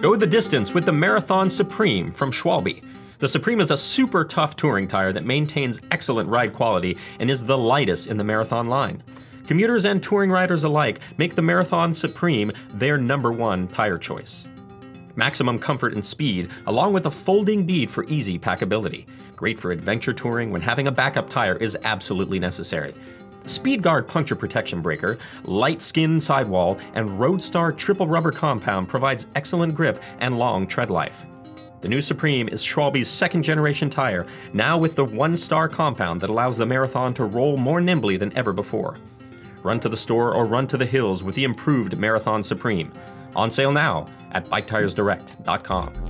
Go the distance with the Marathon Supreme from Schwalbe. The Supreme is a super tough touring tire that maintains excellent ride quality and is the lightest in the Marathon line. Commuters and touring riders alike make the Marathon Supreme their number one tire choice. Maximum comfort and speed, along with a folding bead for easy packability. Great for adventure touring when having a backup tire is absolutely necessary. Speedguard puncture protection breaker, LiteSkin sidewall, and Roadstar triple rubber compound provides excellent grip and long tread life. The new Supreme is Schwalbe's second generation tire, now with the OneStar compound that allows the Marathon to roll more nimbly than ever before. Run to the store or run to the hills with the improved Marathon Supreme. On sale now at BikeTiresDirect.com.